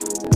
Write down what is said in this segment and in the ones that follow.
you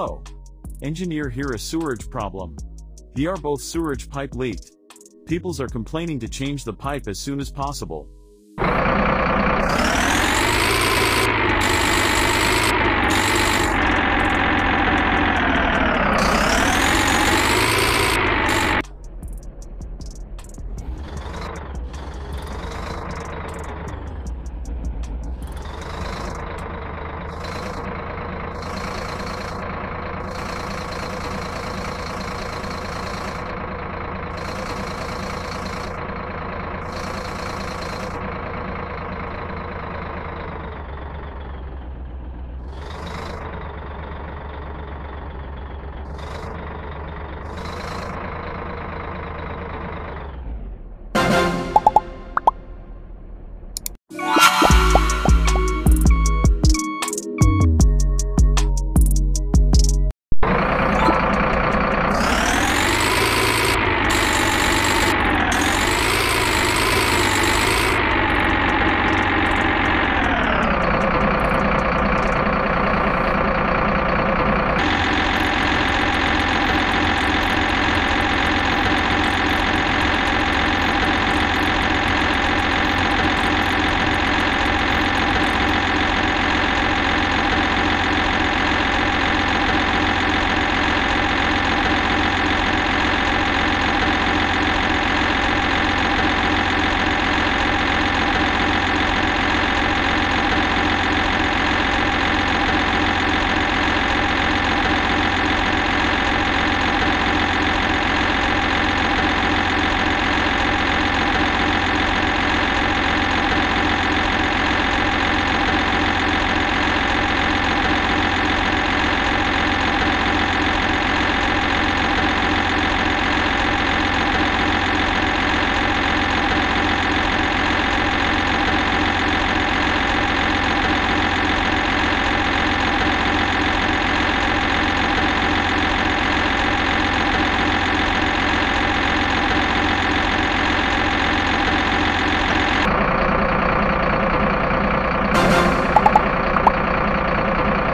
Hello. Engineer here a sewerage problem. Here both sewerage pipe leaked. Peoples are complaining to change the pipe as soon as possible.